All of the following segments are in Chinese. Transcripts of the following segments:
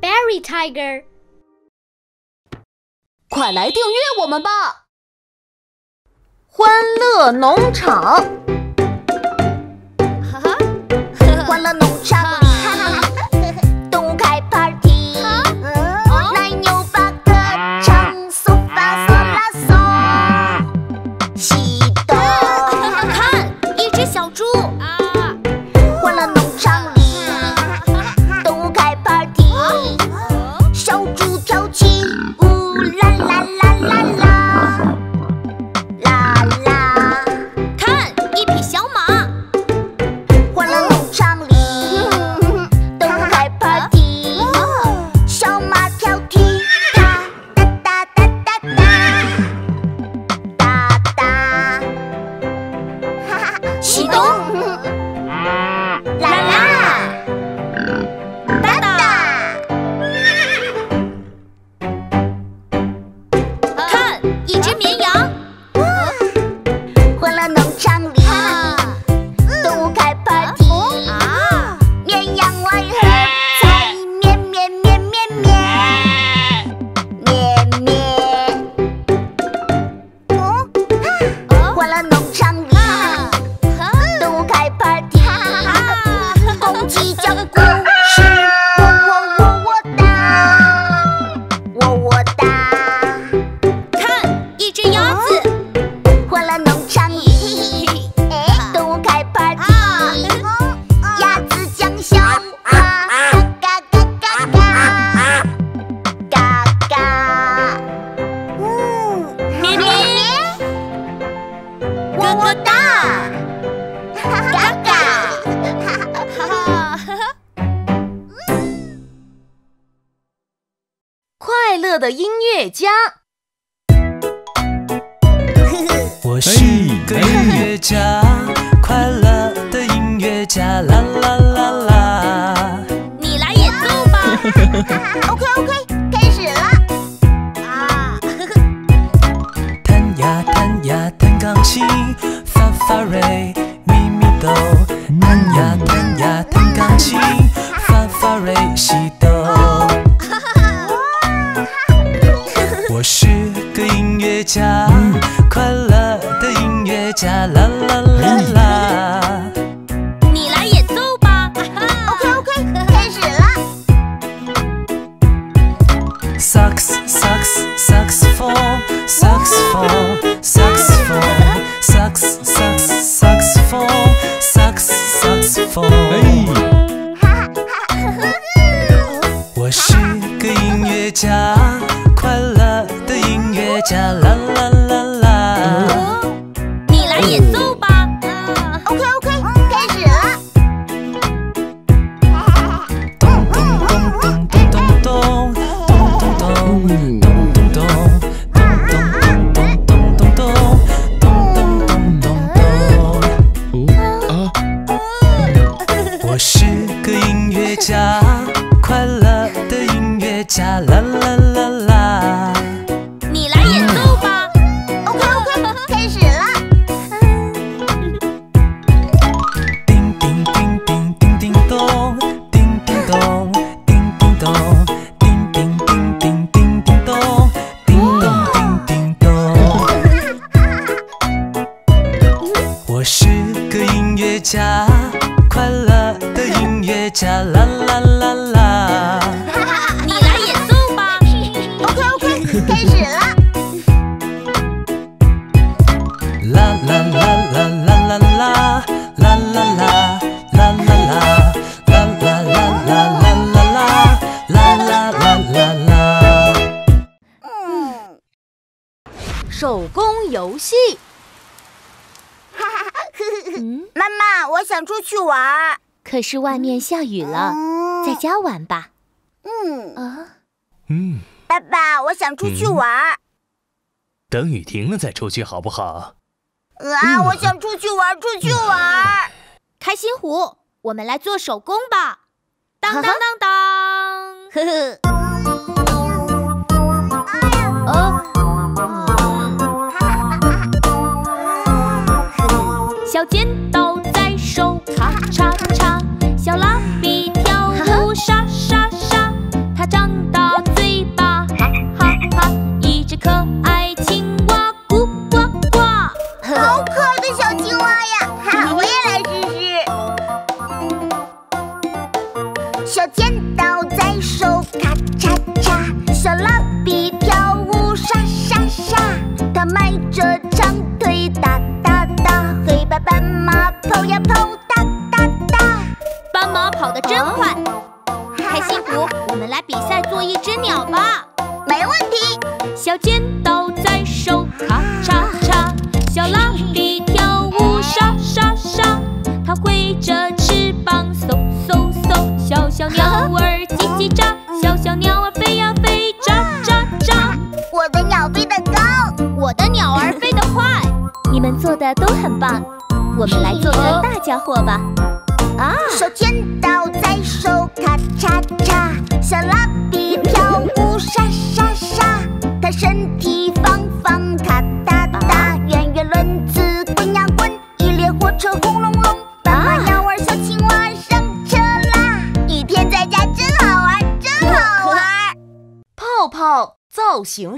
Berry Tiger，快来订阅我们吧！欢乐农场，哈哈，欢乐农场。是外面下雨了在家玩吧嗯。啊嗯。爸爸我想出去玩等雨停了再出去好不好？啊我想出去玩出去玩开心虎我们来做手工吧。当当当当呵呵。小剪刀在手咔嚓嚓。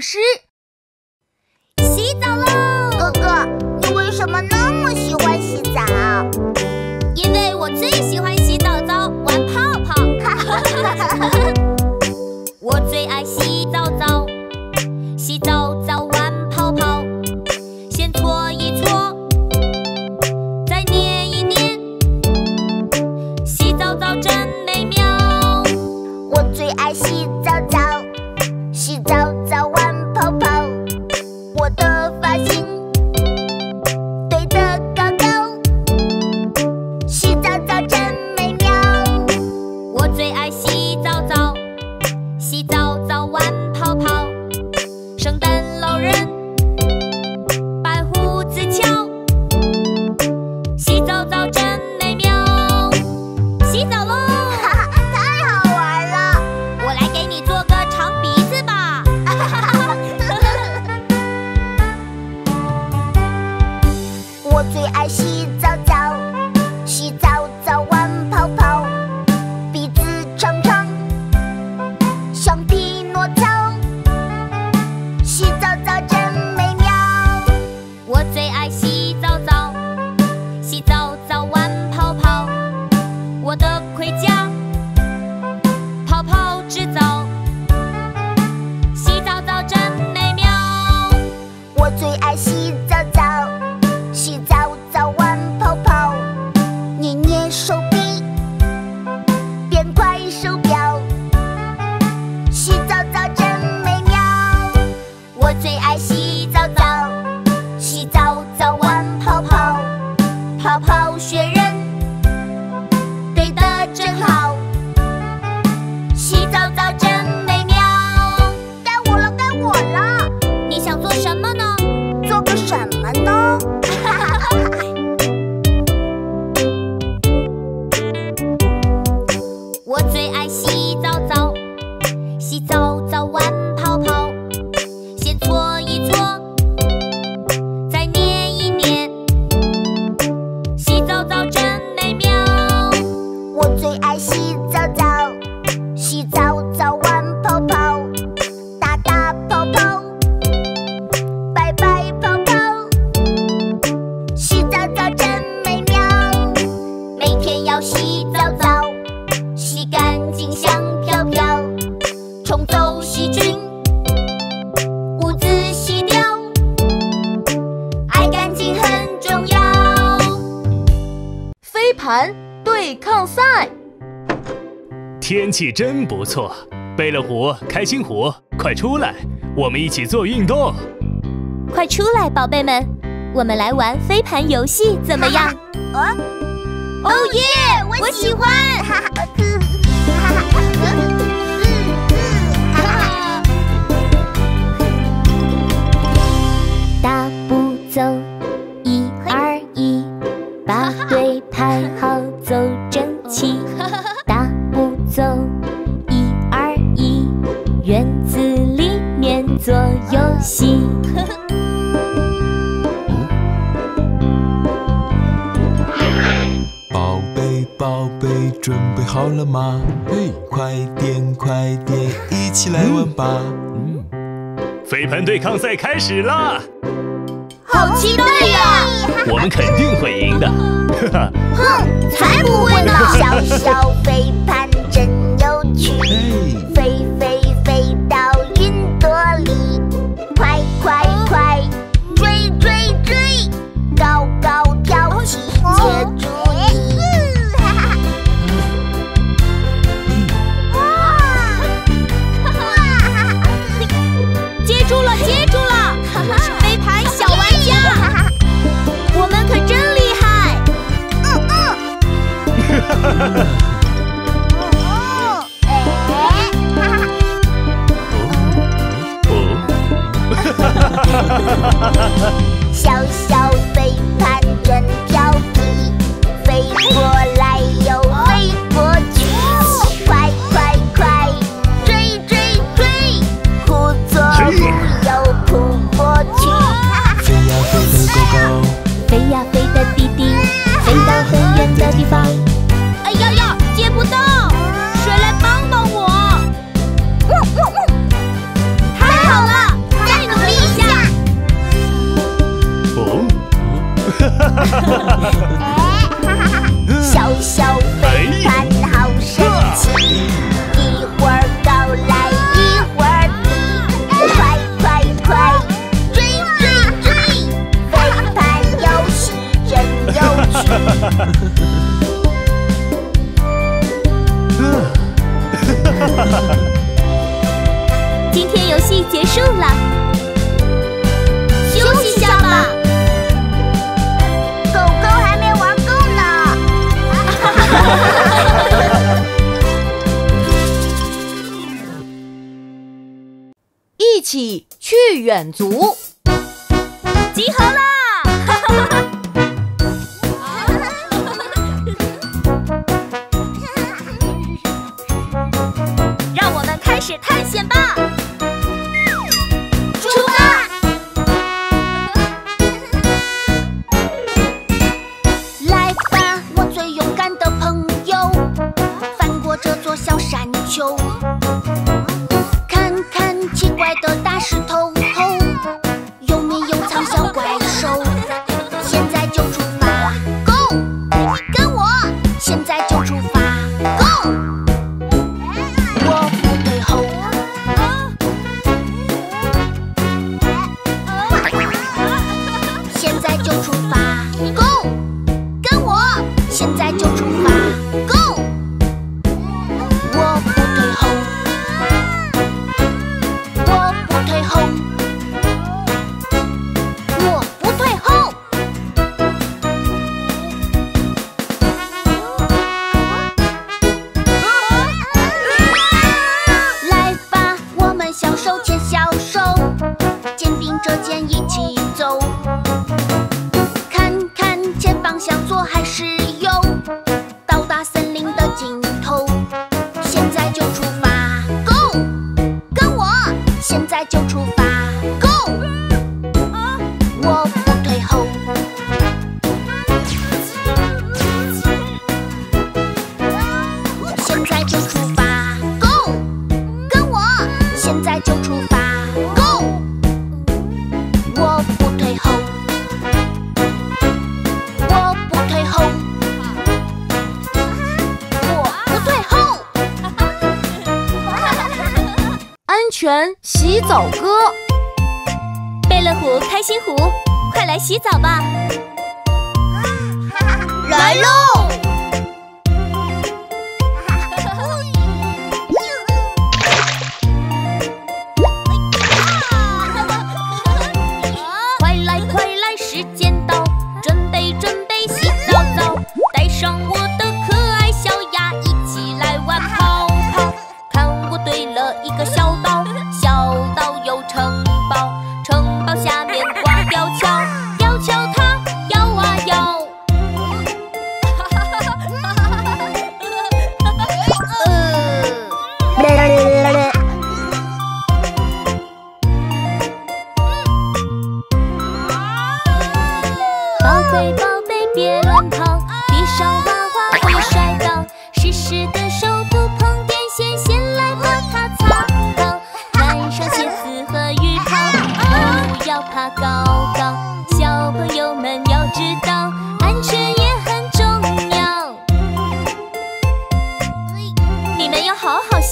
师。洗澡喽，哥哥，你为什么那么喜欢洗澡？因为我最喜欢。气真不错，贝乐虎、开心虎，快出来，我们一起做运动。快出来，宝贝们，我们来玩飞盘游戏，怎么样？哦耶，我喜欢。大步走。全对抗赛开始了，好期待呀！我们肯定会赢的，哈哈。哼，才不会呢！小小飞。哦哦哦哦！哈哈哈哈哈哈！小心。诶哈哈哈哈小小飞盘好神奇一会儿高来一会儿低快快快追追追飞盘游戏真有趣今天游戏结束了 一起去远足。集合了。全洗澡歌，贝乐虎开心虎，快来洗澡吧。来喽。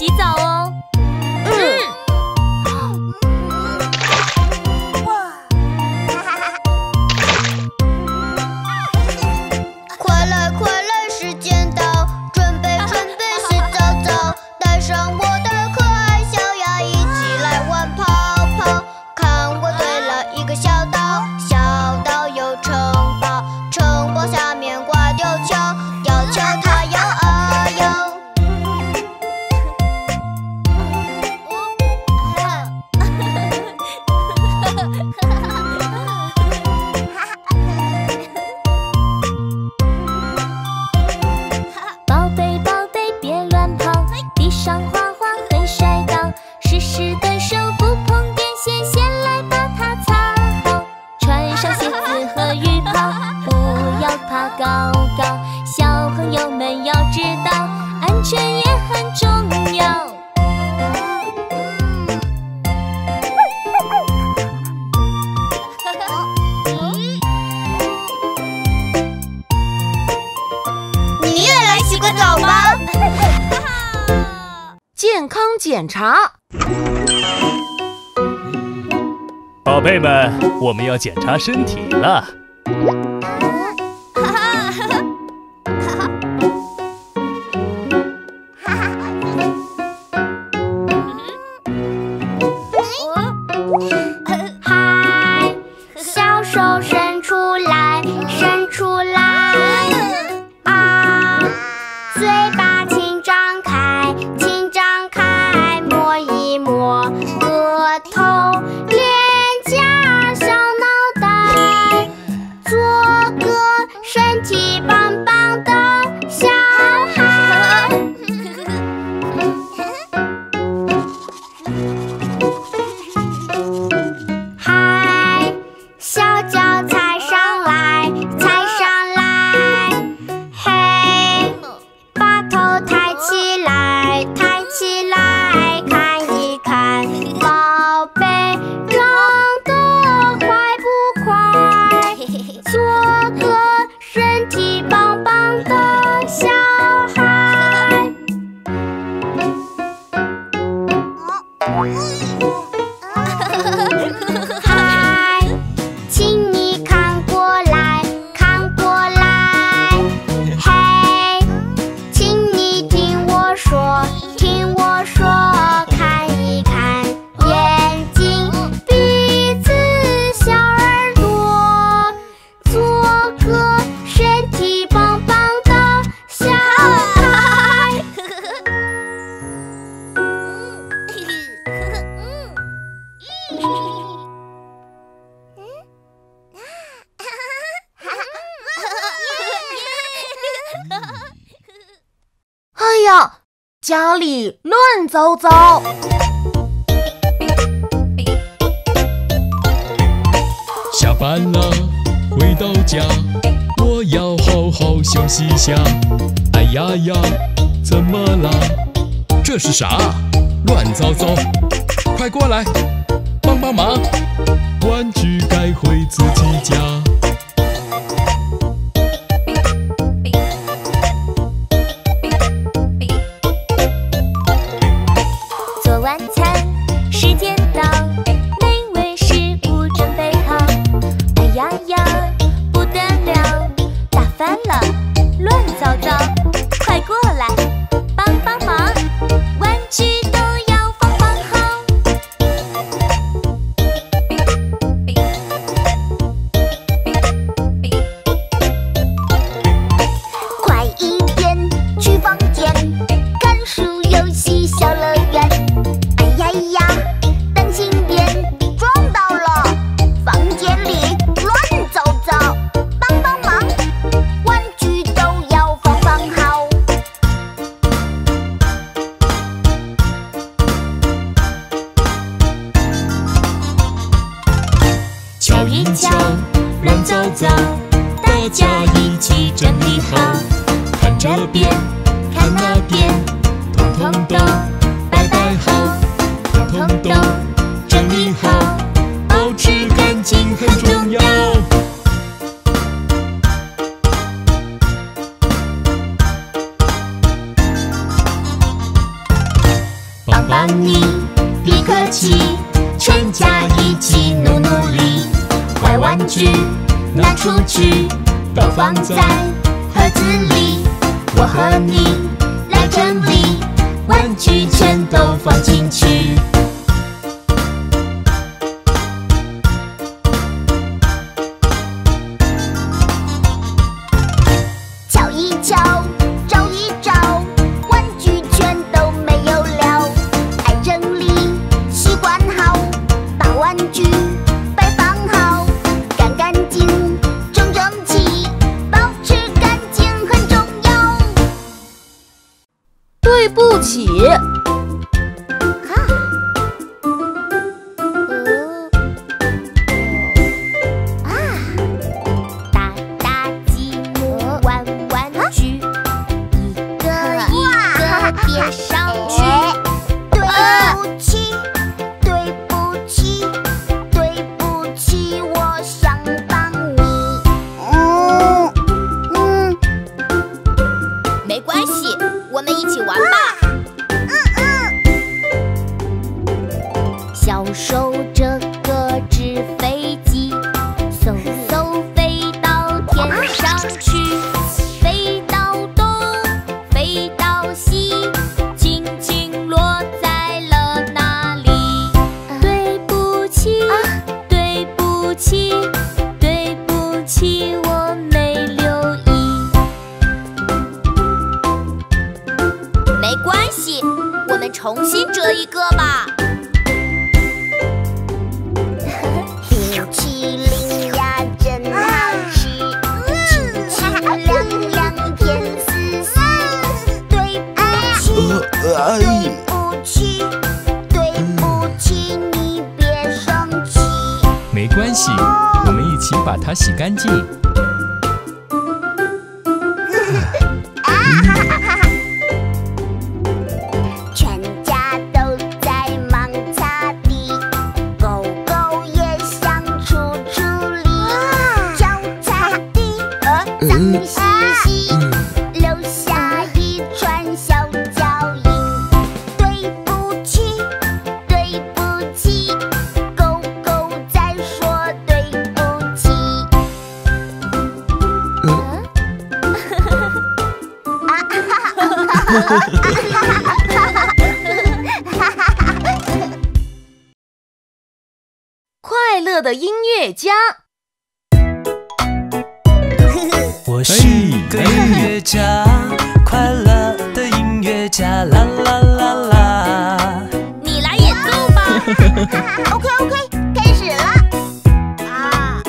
洗澡。健康检查。宝贝们我们要检查身体了。Whee! 乱糟糟，下班了，回到家，我要好好休息下。哎呀呀，怎么啦？这是啥？乱糟糟，快过来，帮帮忙，玩具该回自己家。餐时间到。全家一起努努力坏玩具拿出去都放在盒子里。我和你来整理玩具全都放进去。的音乐家。我是个音乐家快乐的音乐家啦啦啦啦。你来演奏吧。Ok ok 开始了。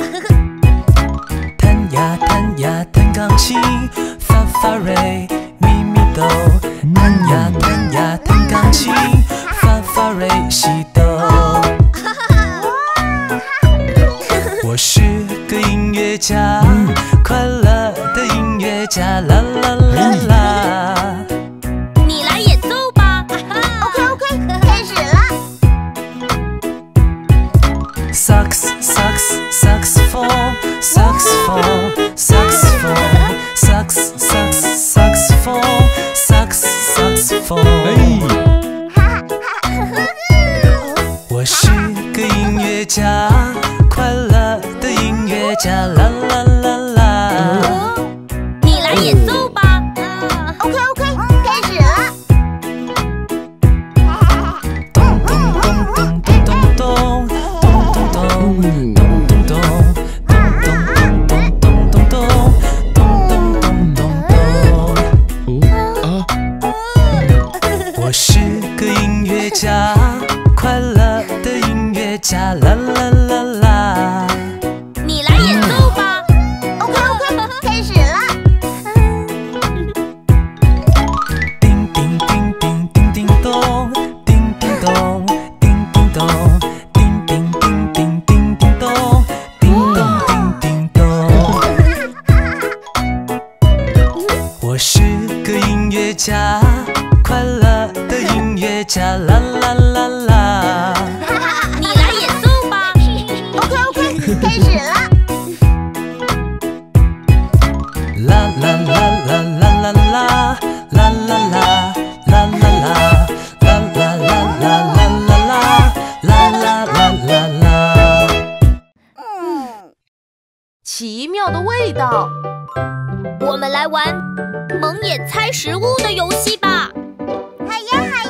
弹呀弹呀弹钢琴发发瑞咪弹呀弹呀弹钢琴哆。家，嗯、快乐的音乐家，啦啦啦啦。你来演奏吧，OK OK，开始了。Sax sax saxophone saxophone saxophone sax sax saxophone sax saxophone。我是个音乐家，快乐的音乐家。妙的味道。我们来玩蒙眼猜食物的游戏吧。好呀好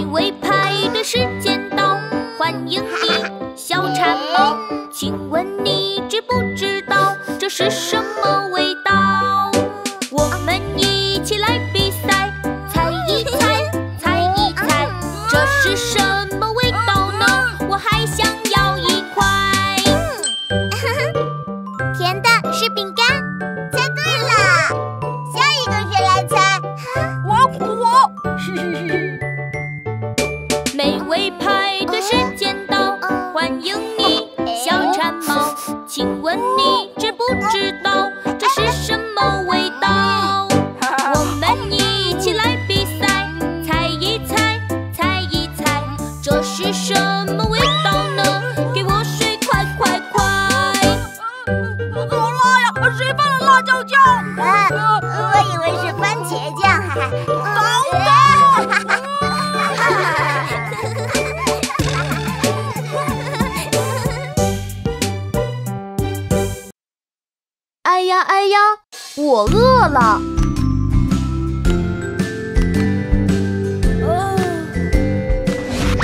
因为排队时间到欢迎你小馋猫请问你知不知道这是什么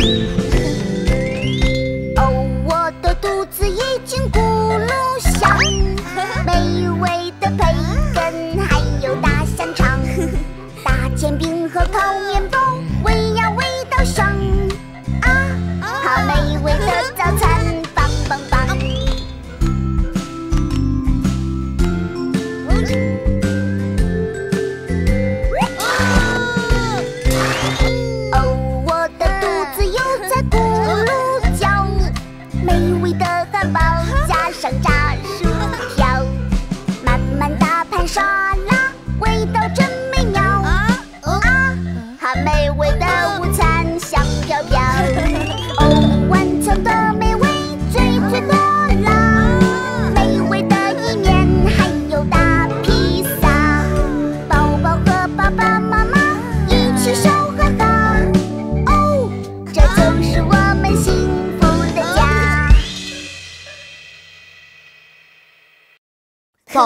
哦，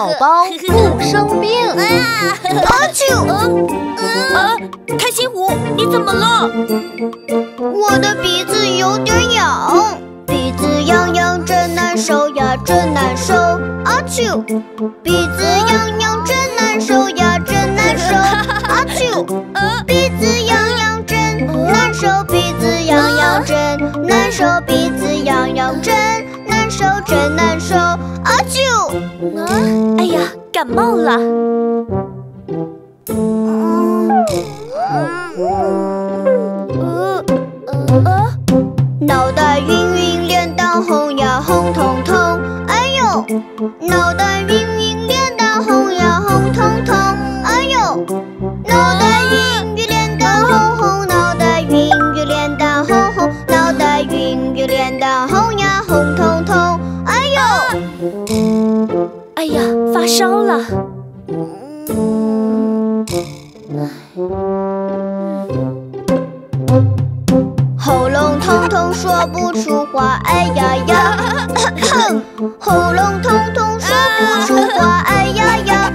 宝宝不生病。阿丘，啊，开心虎，你怎么了？我的鼻子有点痒，鼻子痒痒真难受呀，真难受。阿丘，鼻子痒痒真难受呀，真难受。阿丘，鼻子痒痒真难受，鼻子痒痒真难受，鼻子痒痒真难受，真难受。阿丘，哎呀，感冒了。呃呃，脑袋晕晕，脸蛋红呀，红彤彤。哎呦，烧了。喉咙痛痛说不出话，哎呀呀，喉咙痛痛说不出话，哎呀呀，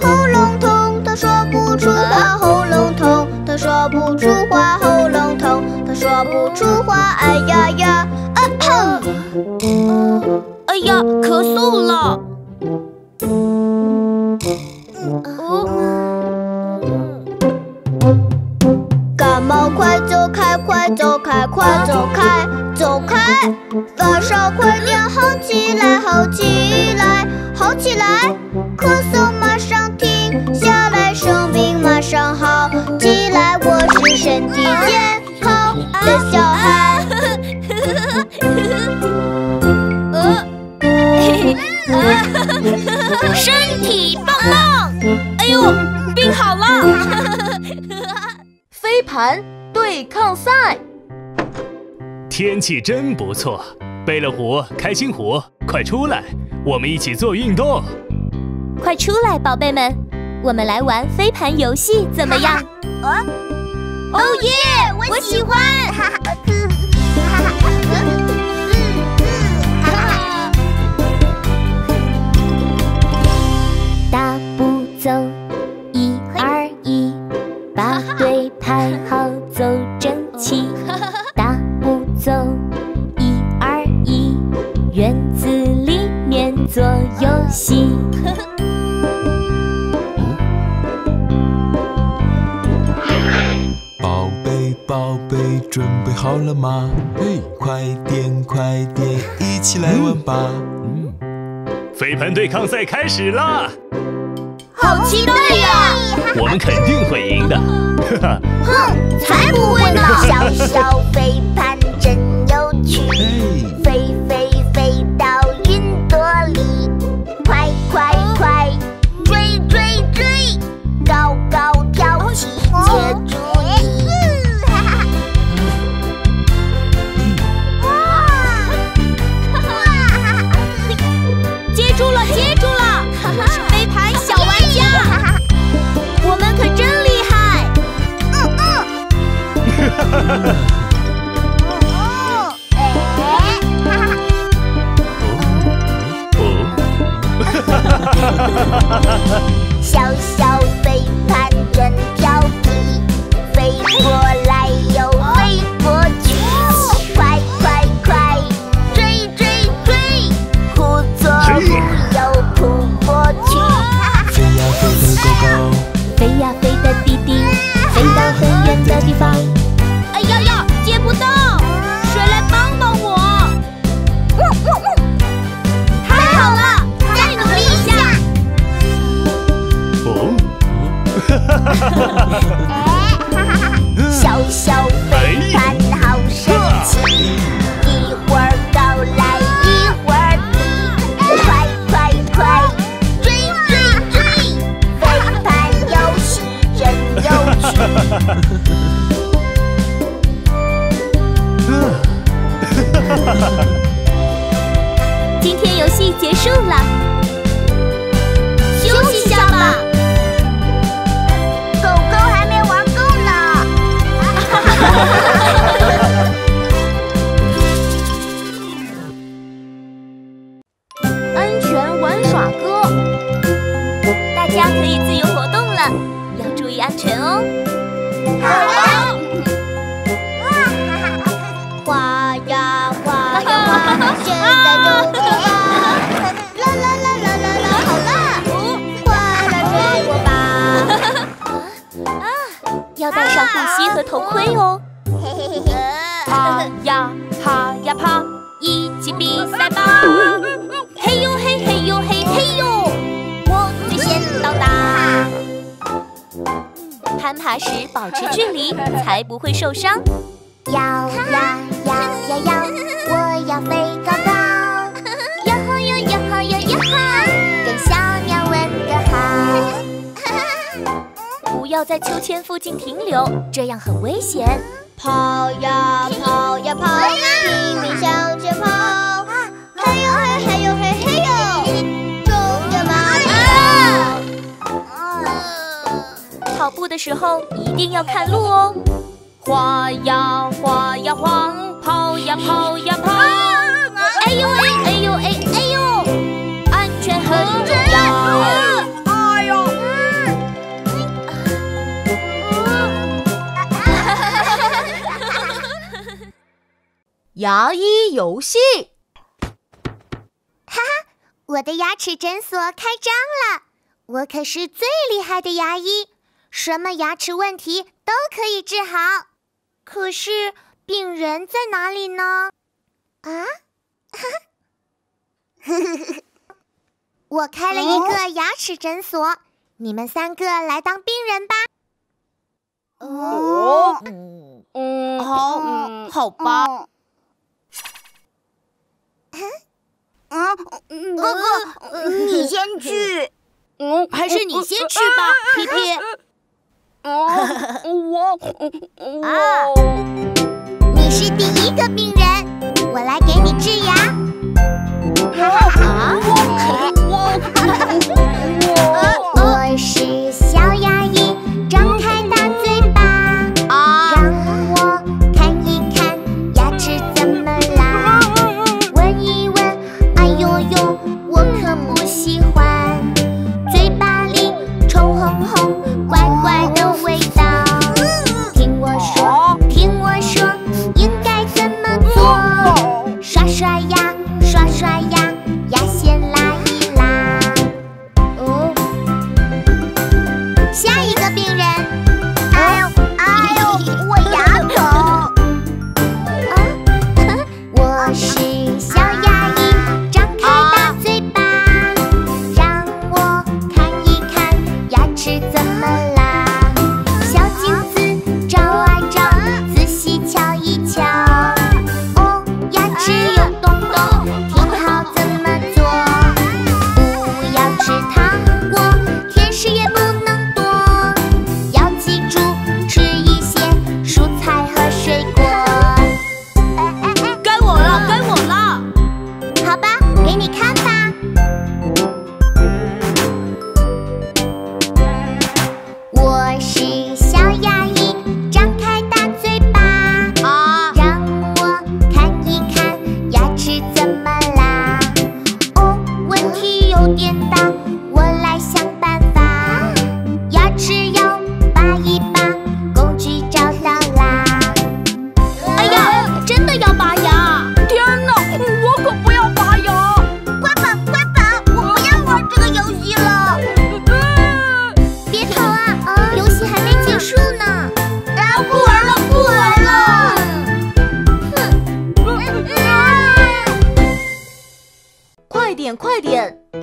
喉咙痛他说不出话，喉咙痛他说不出话，喉咙痛他说不出话，哎呀呀，气真不错，贝乐虎、开心虎，快出来，我们一起做运动。快出来，宝贝们，我们来玩飞盘游戏，怎么样？哦耶，我喜欢！哈哈，大步走，一二一，把队排好，院子里面做游戏。宝贝，宝贝，准备好了吗？嘿，快点，快点，一起来玩吧！嗯，飞盘对抗赛开始啦！好期待呀！我们肯定会赢的，哈哈！哼，才不会呢！小小飞盘真 小小飞盘真头盔哦。爬 呀爬呀爬，一起比赛吧！嘿呦嘿嘿呦嘿嘿呦，我最先到达。攀爬时保持距离，才不会受伤。摇呀摇呀摇，我要飞高高。呀吼哟呀吼哟呀吼，要在秋千附近停留，这样很危险。跑呀跑呀跑，拼命向前跑。嘿呦嘿嘿呦嘿嘿呦，冲着马跑。跑步的时候一定要看路哦。滑呀滑呀滑，跑呀跑呀跑。哎呦哎哎呦哎牙医游戏。哈哈我的牙齿诊所开张了，我可是最厉害的牙医，什么牙齿问题都可以治好。可是病人在哪里呢？啊？哈哈我开了一个牙齿诊所，你们三个来当病人吧。哦，嗯，好，嗯，好吧。哥哥，你先去。嗯，还是你先去吧，皮皮。嗯，我，我，你是第一个病人，我来给你治牙。啊，我，我，我 是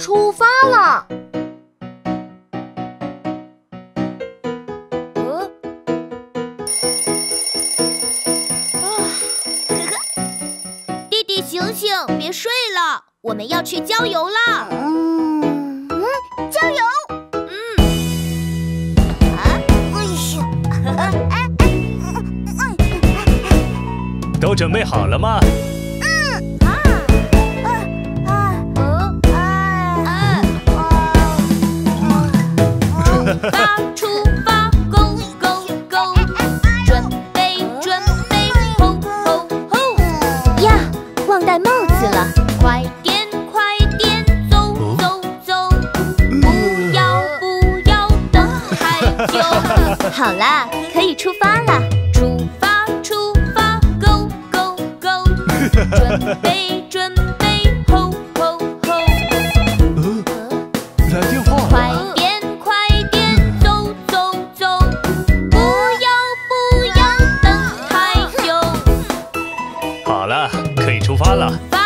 出发了。嗯。弟弟，醒醒，别睡了，我们要去郊游了。嗯嗯，郊游。嗯。啊，哎呀。都准备好了吗？完了。